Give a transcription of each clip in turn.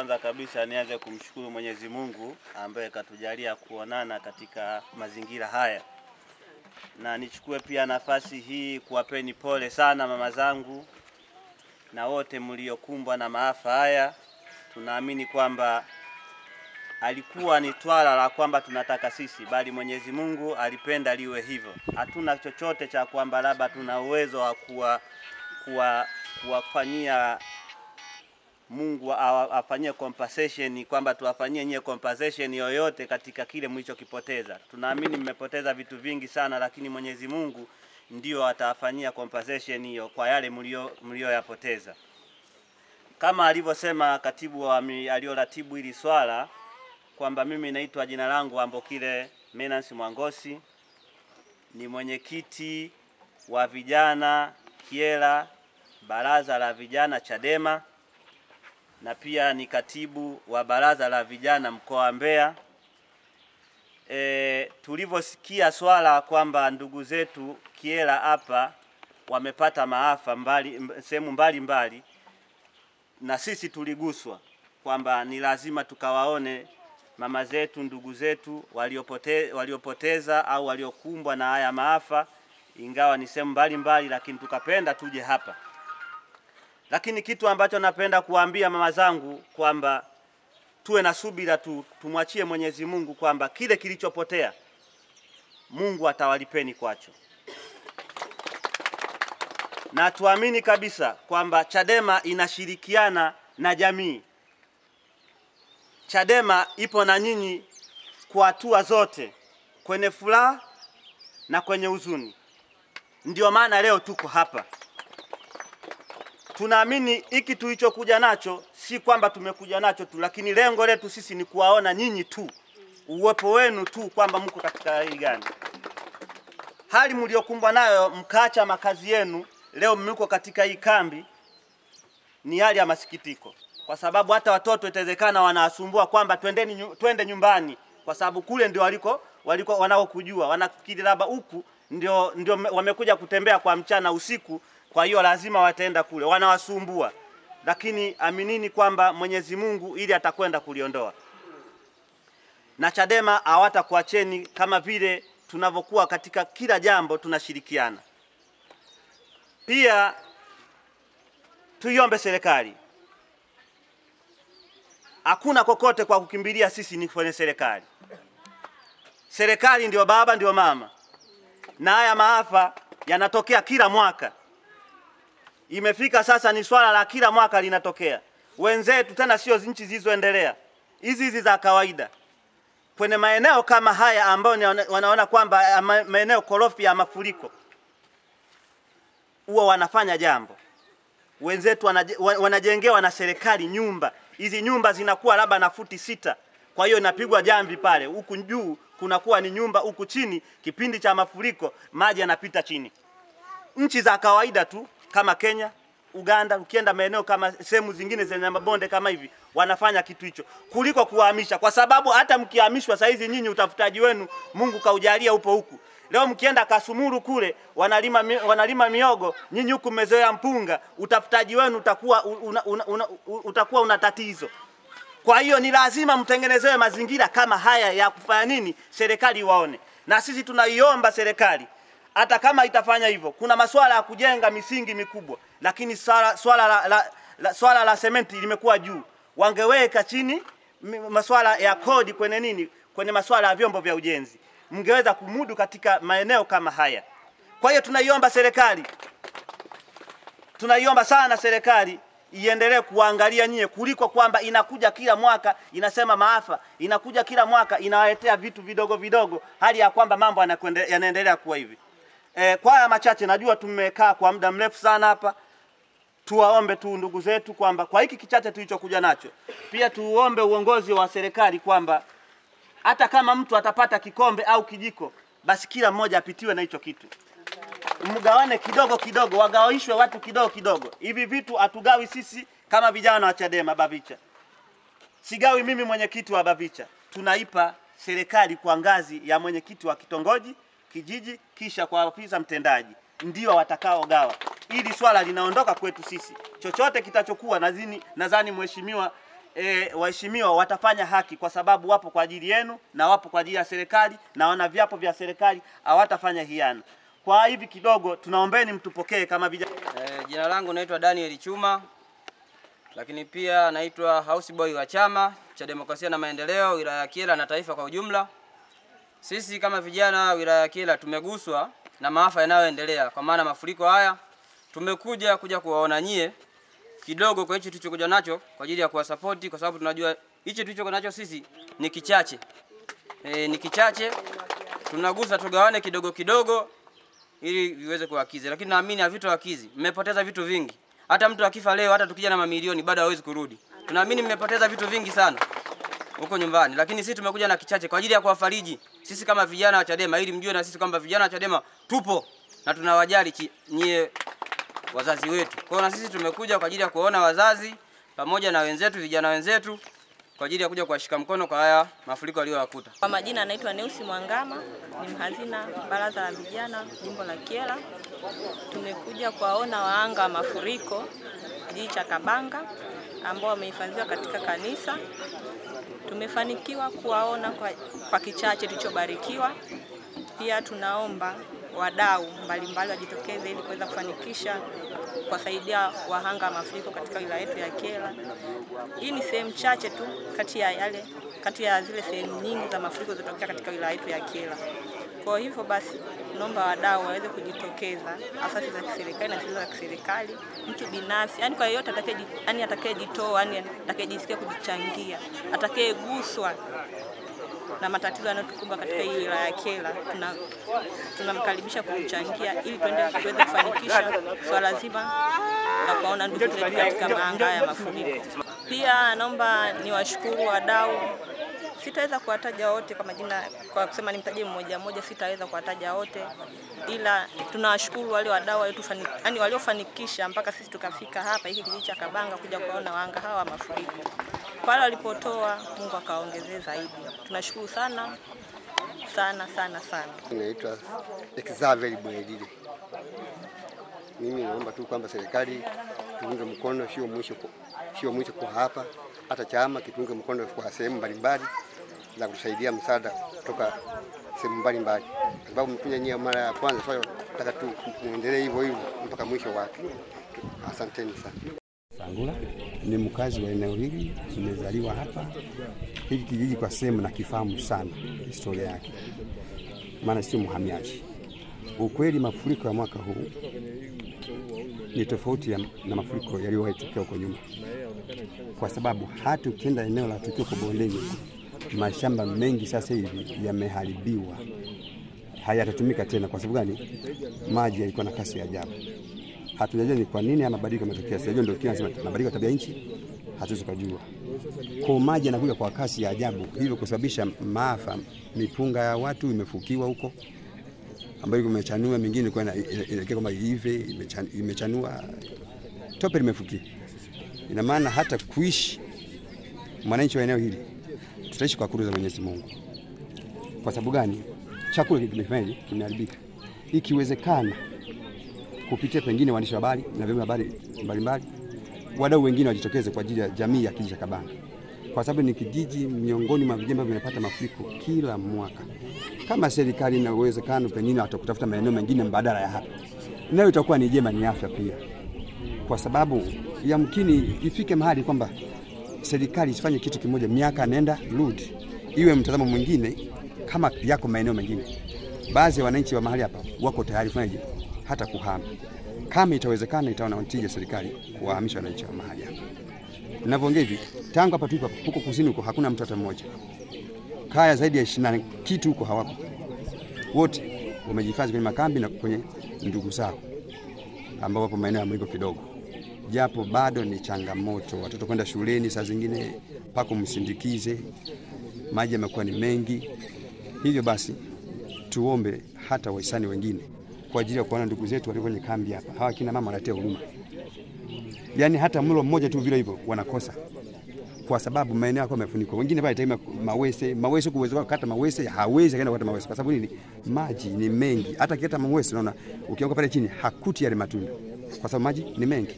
Kwanza kabisa nianze kumshukuru Mwenyezi Mungu ambaye katujalia kuonana katika mazingira haya, na nichukue pia nafasi hii kuwapeni pole sana mama zangu na wote mliokumbwa na maafa haya. Tunaamini kwamba alikuwa ni twala la kwamba tunataka sisi, bali Mwenyezi Mungu alipenda liwe hivyo. Hatuna chochote cha kwamba labda tuna uwezo wa kuwa kuwa kuwafanyia Mungu afanyie compensation kwamba tuwafanyie nyie compensation yoyote katika kile mlichokipoteza. Tunaamini mmepoteza vitu vingi sana, lakini Mwenyezi Mungu ndio atawafanyia compensation hiyo kwa yale mlio mlioyapoteza. Kama alivyosema katibu aliyoratibu hili swala kwamba mimi naitwa jina langu Ambokile Menance Mwangosi, ni mwenyekiti wa vijana Kyela, baraza la vijana Chadema na pia ni katibu wa baraza la vijana mkoa wa Mbeya. E, tulivyosikia swala kwamba ndugu zetu kiela hapa wamepata maafa mbali mb- sehemu mbalimbali, na sisi tuliguswa kwamba ni lazima tukawaone mama zetu, ndugu zetu waliopote, waliopoteza au waliokumbwa na haya maafa, ingawa ni sehemu mbalimbali, lakini tukapenda tuje hapa lakini kitu ambacho napenda kuambia mama zangu kwamba tuwe na subira tu, tumwachie Mwenyezi Mungu kwamba kile kilichopotea Mungu atawalipeni kwacho, na tuamini kabisa kwamba Chadema inashirikiana na jamii. Chadema ipo na nyinyi kwa hatua zote, kwenye furaha na kwenye huzuni. Ndio maana leo tuko hapa tunaamini hiki tulichokuja nacho si kwamba tumekuja nacho tu, lakini lengo letu sisi ni kuwaona nyinyi tu, uwepo wenu tu, kwamba mko katika hali gani, hali mliokumbwa nayo, mkaacha makazi yenu, leo mliko katika hii kambi, ni hali ya masikitiko, kwa sababu hata watoto itawezekana wanawasumbua kwamba twendeni, twende nyumbani, kwa sababu kule ndio waliko waliko wanaokujua, wanafikiri labda huku ndio ndio wamekuja kutembea kwa mchana usiku, kwa hiyo lazima wataenda kule, wanawasumbua. Lakini aminini kwamba Mwenyezi Mungu ili atakwenda kuliondoa, na Chadema hawatakuacheni kama vile tunavyokuwa katika kila jambo tunashirikiana. Pia tuiombe serikali, hakuna kokote kwa kukimbilia, sisi ni kwenye serikali. Serikali ndio baba, ndio mama, na haya maafa yanatokea kila mwaka. Imefika sasa ni swala la kila mwaka linatokea. Wenzetu tena sio nchi zilizoendelea, hizi hizi za kawaida, kwenye maeneo kama haya ambayo wanaona kwamba maeneo korofi ya mafuriko, huwa wanafanya jambo wenzetu wanajengewa na serikali nyumba. Hizi nyumba zinakuwa labda na futi sita, kwa hiyo inapigwa jamvi pale, huku juu kunakuwa ni nyumba, huku chini kipindi cha mafuriko maji yanapita chini. Nchi za kawaida tu kama Kenya, Uganda, ukienda maeneo kama sehemu zingine zenye mabonde kama hivi wanafanya kitu hicho kuliko kuhamisha, kwa sababu hata mkihamishwa saa hizi nyinyi utafutaji wenu Mungu kaujalia upo huku. Leo mkienda Kasumuru kule wanalima, wanalima miogo, nyinyi huku mmezoea mpunga, utafutaji wenu utakuwa una, una, una, utakuwa una tatizo. Kwa hiyo ni lazima mtengenezewe mazingira kama haya ya kufanya nini, serikali waone, na sisi tunaiomba serikali hata kama itafanya hivyo, kuna masuala ya kujenga misingi mikubwa, lakini swala, la, la, la, swala la sementi limekuwa juu. Wangeweka chini masuala ya kodi kwenye nini, kwenye masuala ya vyombo vya ujenzi, mngeweza kumudu katika maeneo kama haya. Kwa hiyo tunaiomba serikali tunaiomba sana serikali iendelee kuangalia nyie kuliko kwamba inakuja kila mwaka inasema maafa, inakuja kila mwaka inawaletea vitu vidogo vidogo, hali ya kwamba mambo yanaendelea kuwa hivi. E, kwa haya machache, najua tumekaa kwa muda mrefu sana hapa, tuwaombe tu ndugu zetu kwamba kwa hiki kichache tulichokuja nacho, pia tuombe uongozi wa serikali kwamba hata kama mtu atapata kikombe au kijiko, basi kila mmoja apitiwe na hicho kitu. Mgawane kidogo kidogo, wagawishwe watu kidogo kidogo. Hivi vitu hatugawi sisi kama vijana wa Chadema Bavicha, sigawi mimi mwenyekiti wa Bavicha, tunaipa serikali kwa ngazi ya mwenyekiti wa kitongoji, kijiji, kisha kwa afisa mtendaji, ndio watakaogawa. Ili swala linaondoka kwetu sisi, chochote kitachokuwa nadhani, nadhani mheshimiwa e, waheshimiwa watafanya haki kwa sababu wapo kwa ajili yenu na wapo kwa ajili ya serikali na wana viapo vya serikali, hawatafanya hiana. Kwa hivi kidogo, tunaombeni mtupokee kama vijana. E, jina langu naitwa Daniel Chuma, lakini pia naitwa houseboy wa Chama cha Demokrasia na Maendeleo wilaya ya Kyela na taifa kwa ujumla. Sisi kama vijana wilaya ya Kyela tumeguswa na maafa yanayoendelea, kwa maana mafuriko haya tumekuja kuja kuwaona nyie kidogo kwa hichi tulichokuja nacho kwa ajili ya kuwasapoti, kwa sababu tunajua hichi tulichokuja nacho sisi ni kichache. E, ni kichache, tunagusa tugawane kidogo kidogo ili viweze kuwakizi, lakini naamini havitowakizi. Mmepoteza vitu vingi, hata mtu akifa leo, hata tukija na mamilioni bado hawezi kurudi. Tunaamini mmepoteza vitu vingi sana huko nyumbani, lakini sisi tumekuja na kichache kwa ajili ya kuwafariji sisi kama vijana wa Chadema, ili mjue na sisi kwamba vijana wa Chadema tupo na tunawajali nyie wazazi wetu. Kwa hiyo na sisi tumekuja kwa ajili ya kuona wazazi pamoja na wenzetu, vijana wenzetu, kwa ajili ya kuja kuwashika mkono kwa haya mafuriko aliyowakuta. Kwa majina anaitwa Neusi Mwangama, ni mhazina baraza la vijana jimbo la kiela Tumekuja kuwaona waanga wa mafuriko kijiji cha Kabanga ambao wamehifadhiwa katika kanisa. Tumefanikiwa kuwaona kwa, kwa kichache tulichobarikiwa. Pia tunaomba wadau mbalimbali wajitokeze ili kuweza kufanikisha kuwasaidia wahanga wa mafuriko katika wilaya yetu ya Kyela. Hii ni sehemu chache tu kati ya yale kati ya zile sehemu nyingi za mafuriko zilizotokea katika wilaya yetu ya Kyela. Kwa hivyo basi, naomba wadau waweze kujitokeza, asasi za kiserikali na zisizo za kiserikali, mtu binafsi, yani kwa yeyote yani atakayejitoa, yani atakayejisikia kujichangia, atakayeguswa na matatizo yanayotukumba katika hii wilaya ya Kyela, tuna tunamkaribisha kuchangia ili tuende tuweze kufanikisha swala zima na kuwaona ndugu zetu katika maanga ya mafuriko. Pia naomba niwashukuru wadau, sitaweza kuwataja wote kwa majina, kwa kusema nimtaje mmoja mmoja, sitaweza kuwataja wote, ila tunawashukuru wale wadau yani waliofanikisha mpaka sisi tukafika hapa hiki kijiji cha Kabanga kuja kuwaona wanga hawa wa mafuriko. Pale walipotoa, Mungu akawaongezee zaidi. Tunashukuru sana sana sana sana. Naitwa Exavel Bwelile. Mimi naomba tu kwamba serikali tuunge mkono, sio mwisho, sio mwisho kwa hapa, hata chama kitunge mkono kwa sehemu mbalimbali za kutusaidia msaada kutoka sehemu mbalimbali, kwa sababu mkuja nyie mara ya kwanza, sasa nataka tu muendelee hivyo hivyo mpaka mwisho wake. Asanteni sana. Sangula ni mkazi wa eneo hili, nimezaliwa hapa. Hiki kijiji kwa sehemu nakifahamu sana historia yake, maana sio mhamiaji. Ukweli mafuriko ya mwaka huu ni tofauti na mafuriko yaliyowahi tokea huko nyuma, kwa sababu hata ukienda eneo la tukio kwa bondeni, mashamba mengi sasa hivi yameharibiwa, hayatatumika tena. Kwa sababu gani? Maji yalikuwa na kasi ya ajabu hatujajua ni kwa nini haya mabadiliko yametokea. Sijajua ndio kile nasema mabadiliko ya tabia nchi, hatuwezi kujua. Kwa maji yanakuja kwa kasi ya ajabu, hivyo kusababisha maafa. Mipunga ya watu imefukiwa huko ambayo imechanua, mingine ina- inaelekea kwamba ive, imechanua, tope limefukia. Ina maana hata kuishi mwananchi wa eneo hili tutaishi kwa kuruza Mwenyezi Mungu. Kwa sababu gani? Chakula kimefanyaje? Kimeharibika. Ikiwezekana kupitia pengine waandishi wa habari na vyombo vya habari mbalimbali, wadau wengine wajitokeze kwa ajili ya jamii ya kijiji cha Kabanga, kwa sababu ni kijiji miongoni mwa vijiji ambavyo vinapata mafuriko kila mwaka. Kama serikali ina uwezekano pengine watakutafuta maeneo mengine mbadala ya hapa, nayo itakuwa ni jema, ni afya pia, kwa sababu yamkini ifike mahali kwamba serikali isifanye kitu kimoja miaka nenda rudi, iwe mtazamo mwingine kama yako maeneo mengine. Baadhi ya wananchi wa mahali hapa wako tayari fanyaje hata kuhama, kama itawezekana, itaona tija serikali kuwahamisha wananchi wa mahali hapa. Ninavyoongea hivi, tangu hapa tulipo huko kusini huko hakuna mtu hata mmoja, kaya zaidi ya ishirini na kitu huko hawako, wote wamejihifadhi kwenye makambi na kwenye ndugu zao ambao wapo maeneo ya mwiko kidogo, japo bado ni changamoto. Watoto kwenda shuleni saa zingine pako msindikize, maji yamekuwa ni mengi. Hivyo basi tuombe hata wahisani wengine kwa ajili ya kuona ndugu zetu walio kwenye kambi hapa. Hawa kina mama wanatia huruma, yaani hata mlo mmoja tu vile hivyo wanakosa kwa sababu maeneo yako yamefunikwa. Wengine pale taima mawese mawese, kuweza kukata mawese hawezi akaenda kukata mawese kwa sababu nini? Maji ni mengi. Hata kikata mawese, unaona ukianguka pale chini hakuti yale matunda kwa sababu maji ni mengi.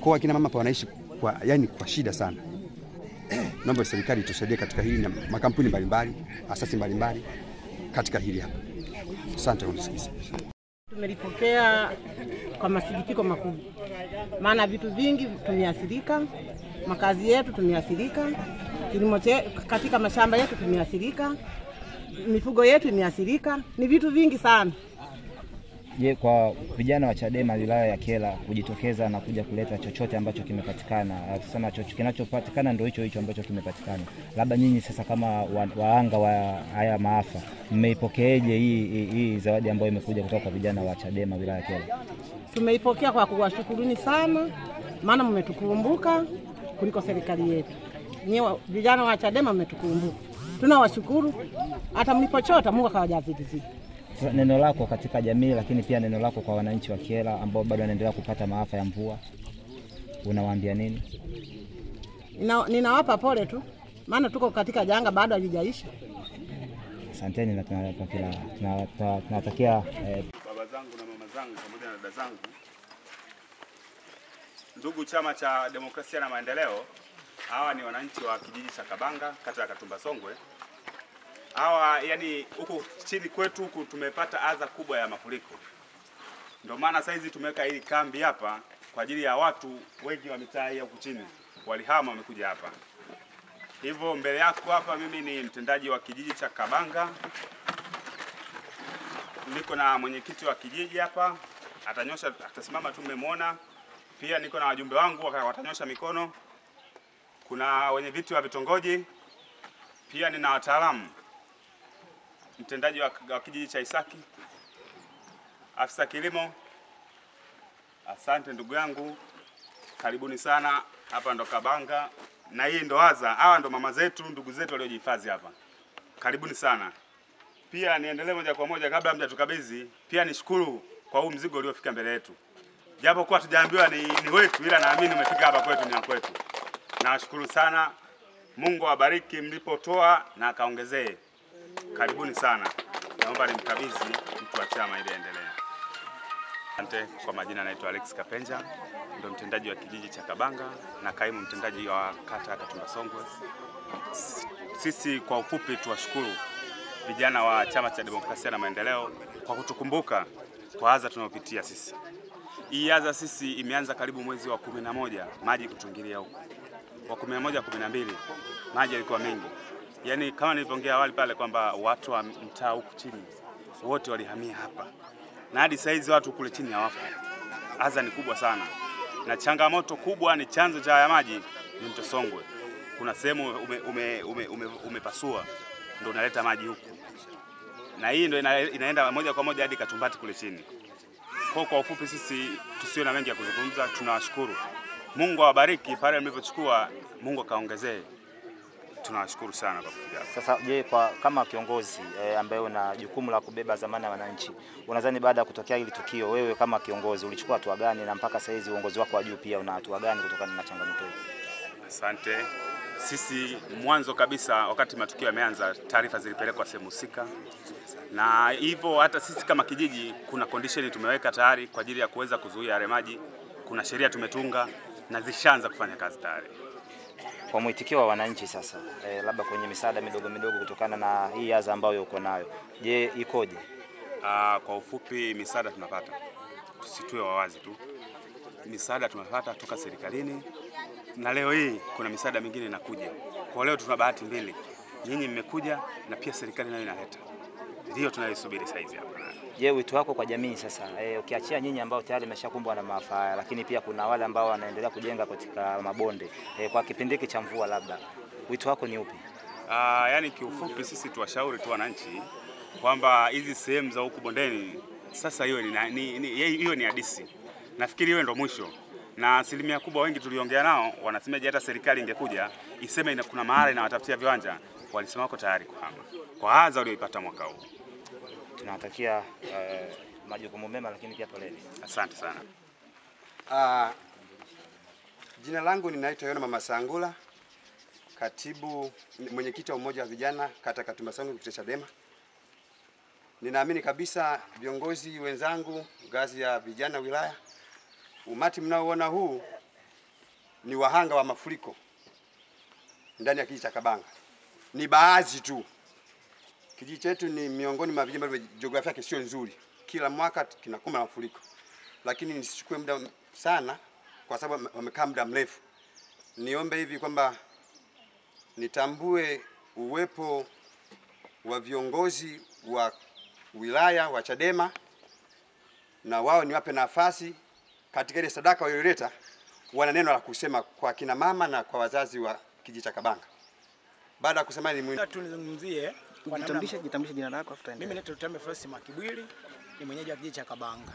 Kwa akina mama pa wanaishi kwa, yani kwa shida sana. naomba serikali itusaidie katika hili na makampuni mbalimbali, asasi mbalimbali katika hili hapa. Asante kunisikiza. Tumelipokea kwa masikitiko makubwa, maana vitu vingi tumeathirika, makazi yetu tumeathirika, kilimo katika mashamba yetu tumeathirika, mifugo yetu imeathirika, ni vitu vingi sana. Je, kwa vijana wa Chadema wilaya ya Kyela kujitokeza na kuja kuleta chochote ambacho kimepatikana, tusema chochote kinachopatikana ndio hicho hicho ambacho kimepatikana, labda nyinyi sasa kama wa- waanga wa haya maafa mmeipokeeje hii, hii, hii zawadi ambayo imekuja kutoka kwa vijana wa Chadema wilaya ya Kyela? Tumeipokea kwa kuwashukuruni sana, maana mmetukumbuka kuliko serikali yetu. Nyewe vijana wa Chadema mmetukumbuka, tunawashukuru. Hata mlipochota Mungu akawajazidizia. Neno lako katika jamii, lakini pia neno lako kwa wananchi wa Kyela ambao bado wanaendelea kupata maafa ya mvua, unawaambia nini? Na, Ninawapa pole tu, maana tuko katika janga bado halijaisha. Asanteni na tunawatakia tuna- tuna- tunawatakia eh, baba zangu na mama zangu pamoja na dada zangu, ndugu Chama cha Demokrasia na Maendeleo, hawa ni wananchi wa kijiji cha Kabanga, kata ya Katumba Songwe. Hawa yani, huku chini kwetu huku tumepata adha kubwa ya mafuriko, ndio maana saizi tumeweka hili kambi hapa kwa ajili ya watu wengi wa mitaa hii huku chini walihama, wamekuja hapa. Hivyo mbele yako hapa, mimi ni mtendaji wa kijiji cha Kabanga, niko na mwenyekiti wa kijiji hapa, atanyosha atasimama tu, mmemwona. Pia niko na wajumbe wangu watanyosha mikono. Kuna wenye viti wa vitongoji, pia nina wataalamu, mtendaji wa, kijiji cha Isaki, afisa kilimo. Asante ndugu yangu, karibuni sana. Hapa ndo Kabanga na hii ndo Aza. Hawa ndo mama zetu, ndugu zetu waliojihifadhi hapa. Karibuni sana. Pia niendelee moja kwa moja kabla mjatukabidhi, pia nishukuru kwa huu mzigo uliofika mbele yetu, japo kuwa tujaambiwa ni, ni wetu, ila naamini umefika hapa kwetu, ni kwetu. Nawashukuru sana, Mungu awabariki mlipotoa na akaongezee. Karibuni sana, naomba nimkabidhi mtu wa chama ili aendelee. Asante. Kwa majina naitwa Alex Kapenja, ndo mtendaji wa kijiji cha Kabanga na kaimu mtendaji wa kata ya Katumba Songwe. Sisi kwa ufupi tuwashukuru vijana wa Chama cha Demokrasia na Maendeleo kwa kutukumbuka kwa adha tunayopitia sisi. Hii adha sisi imeanza karibu mwezi wa kumi na moja maji kutungilia huko, wa kumi na moja kumi na mbili maji yalikuwa mengi, yaani kama nilivyoongea awali pale kwamba watu wa mtaa huku chini wote walihamia hapa, na hadi saizi watu kule chini hawapo. Adha ni kubwa sana, na changamoto kubwa ni chanzo cha haya maji ni mto Songwe. Kuna sehemu umepasua ume, ume, ume, ume, ndo unaleta maji huku, na hii ndo ina, inaenda moja kwa moja hadi Katumbati kule chini. Kwa kwa ufupi, sisi tusiwe na mengi ya kuzungumza, tunawashukuru. Mungu awabariki pale mlivyochukua, Mungu akaongezee. Tunawashukuru sana kwa kufika hapa. Sasa je, kwa kama kiongozi e, ambaye una jukumu la kubeba dhamana ya wananchi, unadhani baada ya kutokea hili tukio, wewe kama kiongozi ulichukua hatua gani, na mpaka sasa hizi uongozi wako wa juu pia una hatua gani kutokana na changamoto hii? Asante. Sisi mwanzo kabisa, wakati matukio yameanza, taarifa zilipelekwa sehemu husika, na hivyo hata sisi kama kijiji kuna condition tumeweka tayari kwa ajili ya kuweza kuzuia yale maji. Kuna sheria tumetunga na zishaanza kufanya kazi tayari. Kwa mwitikio wa wananchi sasa, e, labda kwenye misaada midogo midogo kutokana na hii adha ambayo uko nayo, je, ikoje? Uh, kwa ufupi, misaada tunapata, tusitue wawazi tu, misaada tunapata toka serikalini, na leo hii kuna misaada mingine inakuja. Kwa leo tuna bahati mbili, nyinyi mmekuja na pia serikali nayo inaleta, ndiyo tunayoisubiri saizi hapa. Je, wito wako kwa jamii sasa, e, ukiachia nyinyi ambao tayari mmeshakumbwa na maafa haya, lakini pia kuna wale ambao wanaendelea kujenga katika mabonde e, kwa kipindi hiki cha mvua, labda wito wako ni upi? Ah, yani kiufupi, sisi tuwashauri tu wananchi kwamba hizi sehemu za huku bondeni sasa, hiyo ni ni- ni- hiyo ni hadisi. Nafikiri hiyo ndo mwisho, na asilimia kubwa wengi tuliongea nao wanasemaje, hata serikali ingekuja iseme kuna mahali inawatafutia viwanja, walisema wako tayari kuhama kwa adha walioipata mwaka huu. Tunawatakia uh, majukumu mema, lakini pia poleni. Asante sana. Ah, jina langu ninaitwa Yona Mama Sangula, katibu mwenyekiti wa umoja wa vijana kata Katumba Sangu kupitia Chadema. Ninaamini kabisa viongozi wenzangu ngazi ya vijana wilaya, umati mnaoona huu ni wahanga wa mafuriko. ndani ya kijiji cha Kabanga. Ni baadhi tu. Kijiji chetu ni miongoni mwa vijiji ambavyo jiografia yake sio nzuri, kila mwaka kinakumbwa na mafuriko, lakini nisichukue muda sana kwa sababu wamekaa muda mrefu. Niombe hivi kwamba nitambue uwepo wa viongozi wa wilaya wa Chadema na wao niwape nafasi katika ile sadaka walioleta, wana neno la kusema kwa kina mama na kwa wazazi wa kijiji cha Kabanga. Baada ya kusema ni Jitambulishe, jitambulishe jina lako afuta Mimi naitwa Lutembe Francis Makibwili, ni mwenyeji wa kijiji cha Kabanga.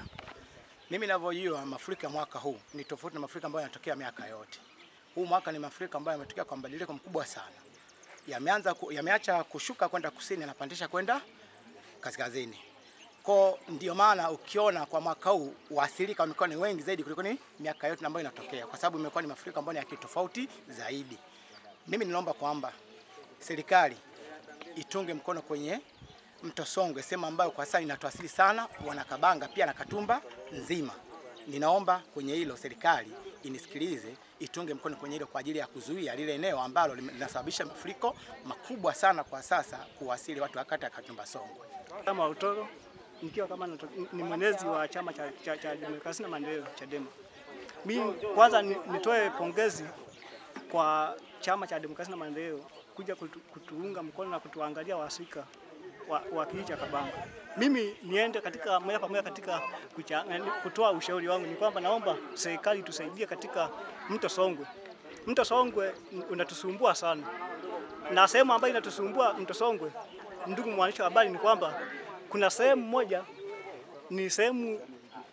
Mimi ninavyojua mafuriko mwaka huu ni tofauti na mafuriko ambayo yanatokea miaka yote. Huu mwaka ni mafuriko ambayo yametokea kwa mabadiliko mkubwa sana. Yameanza ku, yameacha kushuka kwenda kusini, yanapandisha kwenda kaskazini. Kwa ndio maana ukiona kwa mwaka huu waathirika wamekuwa ni wengi zaidi kuliko ni miaka yote ambayo inatokea, kwa sababu imekuwa ni mafuriko ambayo ni ya kitofauti zaidi. Mimi ninaomba kwamba serikali itunge mkono kwenye mto Songwe, sehemu ambayo kwa sasa inatuasili sana wanakabanga pia na Katumba nzima. Ninaomba kwenye hilo serikali inisikilize, itunge mkono kwenye hilo kwa ajili ya kuzuia lile eneo ambalo linasababisha mafuriko makubwa sana kwa sasa kuwasili watu wa kata ya Katumba Songwe. kama Utoro nikiwa kama ni mwenezi wa chama cha, cha, cha demokrasia na maendeleo Chadema. Mimi kwanza nitoe pongezi kwa chama cha demokrasia na maendeleo kuja kutu, kutuunga mkono na kutuangalia wasika wa, wa kijiji cha Kabanga. Mimi niende katika moja kwa moja katika kucha, kutoa ushauri wangu ni kwamba naomba serikali tusaidie katika mto Songwe. Mto Songwe unatusumbua sana na sehemu ambayo inatusumbua mto Songwe, ndugu mwandishi wa habari, ni kwamba kuna sehemu moja ni sehemu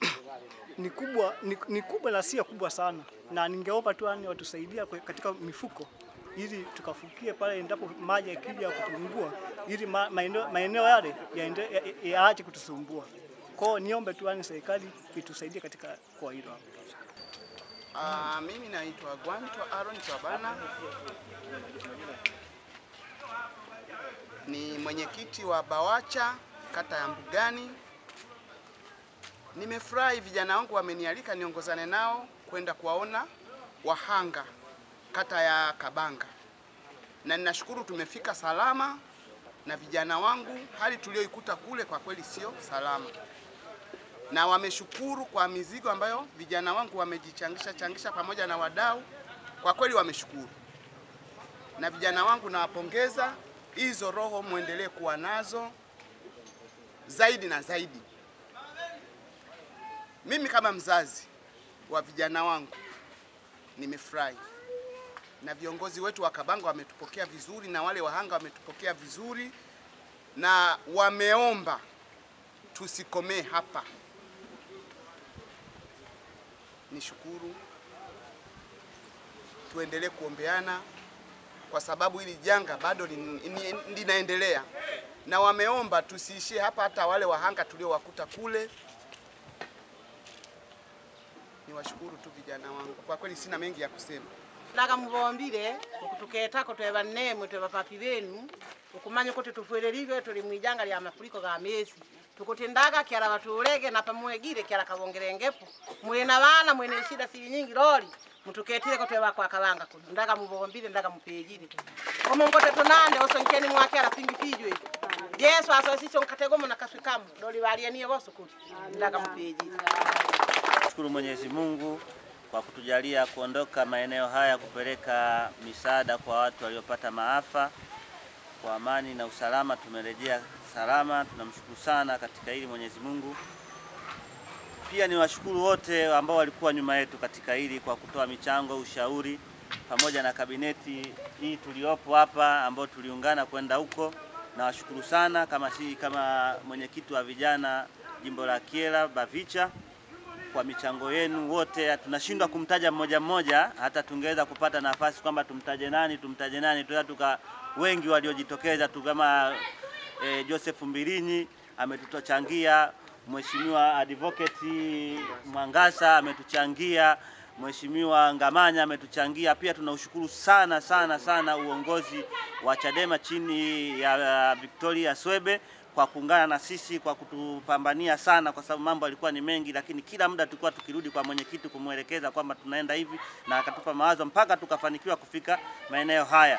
ni kubwa ni, ni kubwa na sio kubwa sana, na ningeomba tu yani watusaidia katika mifuko ili tukafukie pale endapo maji yakija kupungua, ili maeneo, yale ya- ya- yaache kutusumbua. Kwao niombe tu yani serikali itusaidie katika kwa hilo. Uh, mimi naitwa Gwanto Aaron Tabana, ni mwenyekiti wa BAWACHA kata ya Mbugani. Nimefurahi vijana wangu wamenialika niongozane nao kwenda kuwaona wahanga kata ya Kabanga, na ninashukuru tumefika salama na vijana wangu. Hali tulioikuta kule kwa kweli sio salama na wameshukuru kwa mizigo ambayo vijana wangu wamejichangisha changisha pamoja na wadau. Kwa kweli wameshukuru, na vijana wangu nawapongeza. Hizo roho muendelee kuwa nazo zaidi na zaidi. Mimi kama mzazi wa vijana wangu nimefurahi, na viongozi wetu wa Kabanga wametupokea vizuri, na wale wahanga wametupokea vizuri, na wameomba tusikomee hapa. Nishukuru, tuendelee kuombeana kwa sababu hili janga bado linaendelea, na wameomba tusiishie hapa, hata wale wahanga tuliowakuta kule. Niwashukuru tu vijana wangu, kwa kweli sina mengi ya kusema. Laga mubombile okutuketako twe bannemwe twe bapapi benu ukumanya kuti tufweleliwe tuli mwijanga lya mafuriko ga mesi tukutindaga kyala batulege na pamwegile kyala kabongelengepo mwe na bana mwene shida sili nyingi loli mutuketileko twe bakwa kabanga kuno. Ndaga mubombile ndaga mupejile omongote tunande osonkeni mwakyala pingipijwe yesu asosisyo nkategomo na kaswikamu loli balienie kuti ndaga mupejile Shukuru Mwenyezi Mungu kwa kutujalia kuondoka maeneo haya kupeleka misaada kwa watu waliopata maafa kwa amani na usalama. Tumerejea salama, tunamshukuru sana katika hili Mwenyezi Mungu. Pia ni washukuru wote ambao walikuwa nyuma yetu katika hili kwa kutoa michango, ushauri pamoja na kabineti hii tuliopo hapa ambao tuliungana kwenda huko. Nawashukuru sana kama si kama mwenyekiti wa vijana jimbo la Kyela Bavicha kwa michango yenu wote. Tunashindwa kumtaja mmoja mmoja, hata tungeweza kupata nafasi kwamba tumtaje nani tumtaje nani, tuka tuka wengi waliojitokeza tu kama eh, Joseph Mbilinyi ametutochangia, Mheshimiwa Advocate Mwangasa ametuchangia, Mheshimiwa Ngamanya ametuchangia. Pia tunaushukuru sana sana sana uongozi wa Chadema chini ya Victoria Swebe kwa kuungana na sisi kwa kutupambania sana, kwa sababu mambo yalikuwa ni mengi, lakini kila muda tulikuwa tukirudi kwa mwenyekiti kumwelekeza kwamba tunaenda hivi, na akatupa mawazo mpaka tukafanikiwa kufika maeneo haya.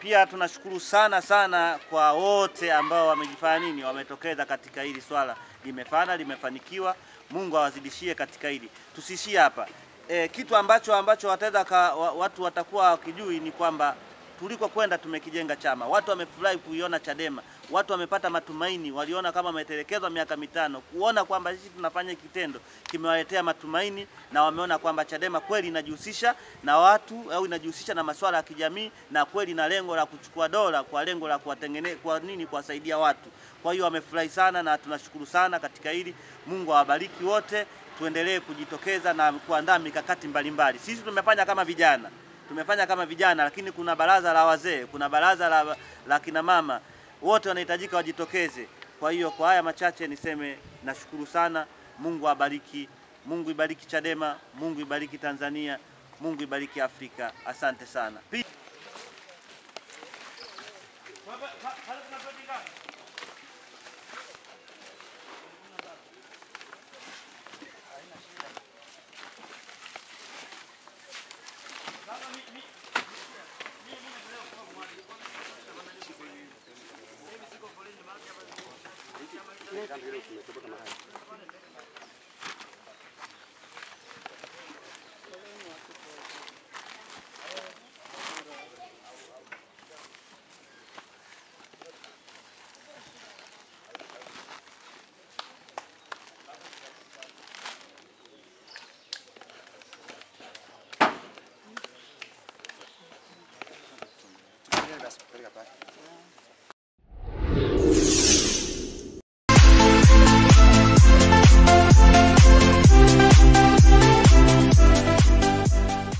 Pia tunashukuru sana sana kwa wote ambao wamejifanya nini, wametokeza katika hili swala, limefana limefanikiwa. Mungu awazidishie katika hili, tusishie hapa. E, kitu ambacho ambacho wataweza watu watakuwa wakijui ni kwamba tuliko kwenda tumekijenga chama. Watu wamefurahi kuiona Chadema, watu wamepata matumaini, waliona kama wametelekezwa miaka mitano, kuona kwamba sisi tunafanya kitendo kimewaletea matumaini, na wameona kwamba Chadema kweli inajihusisha na watu au inajihusisha na masuala ya kijamii, na kweli na lengo la kuchukua dola kwa lengo la kuwatengeneza kwa nini, kuwasaidia watu. Kwa hiyo wamefurahi sana na tunashukuru sana katika hili. Mungu awabariki wote, tuendelee kujitokeza na kuandaa mikakati mbalimbali. Sisi tumefanya kama vijana tumefanya kama vijana, lakini kuna baraza la wazee, kuna baraza la, la kina mama, wote wanahitajika wajitokeze. Kwa hiyo kwa haya machache niseme nashukuru sana. Mungu abariki, Mungu ibariki Chadema, Mungu ibariki Tanzania, Mungu ibariki Afrika. Asante sana. Pi- Basi, peleka pale.